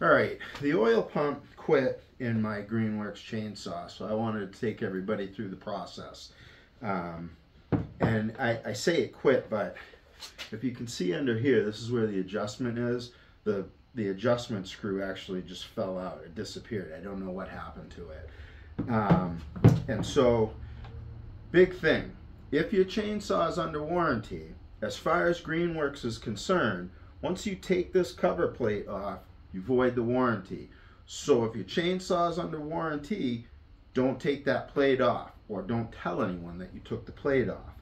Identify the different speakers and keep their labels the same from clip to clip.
Speaker 1: All right, the oil pump quit in my Greenworks chainsaw, so I wanted to take everybody through the process. Um, and I, I say it quit, but if you can see under here, this is where the adjustment is. The the adjustment screw actually just fell out. It disappeared. I don't know what happened to it. Um, and so, big thing. If your chainsaw is under warranty, as far as Greenworks is concerned, once you take this cover plate off, you void the warranty. So if your chainsaw is under warranty, don't take that plate off or don't tell anyone that you took the plate off.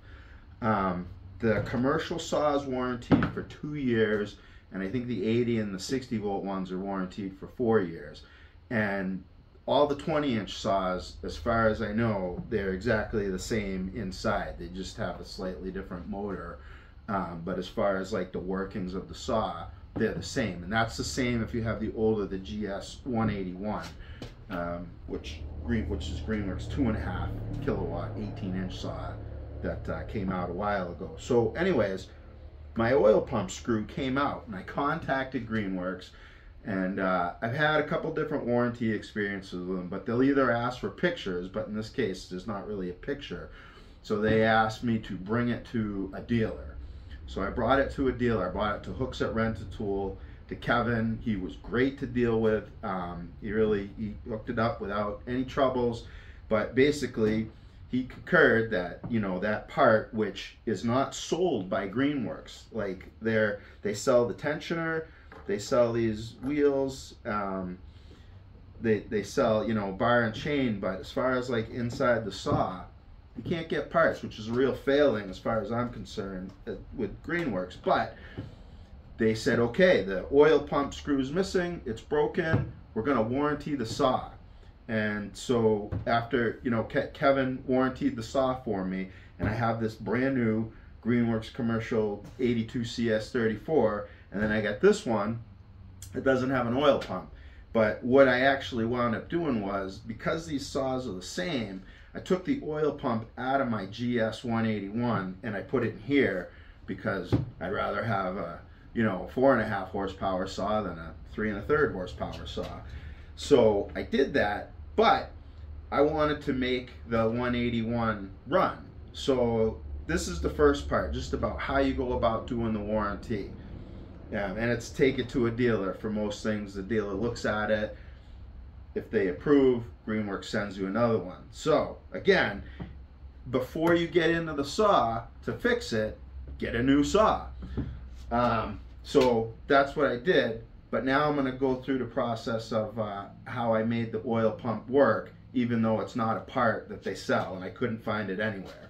Speaker 1: Um, the commercial saw is warranted for two years and I think the 80 and the 60 volt ones are warranted for four years. And all the 20 inch saws, as far as I know, they're exactly the same inside. They just have a slightly different motor. Um, but as far as like the workings of the saw, they're the same. And that's the same if you have the older, the GS 181, um, which green, which is Greenworks two and a half kilowatt, 18 inch saw that uh, came out a while ago. So anyways, my oil pump screw came out and I contacted Greenworks and uh, I've had a couple different warranty experiences with them, but they'll either ask for pictures, but in this case, there's not really a picture. So they asked me to bring it to a dealer. So I brought it to a dealer. I brought it to Hooks at Rent a Tool, to Kevin. He was great to deal with. Um, he really he hooked it up without any troubles. But basically, he concurred that you know that part which is not sold by Greenworks. Like they're they sell the tensioner, they sell these wheels. Um, they, they sell you know bar and chain but as far as like inside the saw you can't get parts, which is a real failing as far as I'm concerned uh, with Greenworks. But they said, okay, the oil pump screw is missing, it's broken, we're going to warranty the saw. And so after, you know, Ke Kevin warranted the saw for me, and I have this brand new Greenworks commercial 82 CS34, and then I got this one that doesn't have an oil pump. But what I actually wound up doing was, because these saws are the same, I took the oil pump out of my GS 181 and I put it in here because I'd rather have a you know a four and a half horsepower saw than a three and a third horsepower saw. So I did that, but I wanted to make the 181 run. So this is the first part, just about how you go about doing the warranty. Yeah, and it's take it to a dealer for most things. The dealer looks at it, if they approve, Greenworks sends you another one. So again, before you get into the saw to fix it, get a new saw. Um, so that's what I did. But now I'm going to go through the process of uh, how I made the oil pump work, even though it's not a part that they sell and I couldn't find it anywhere.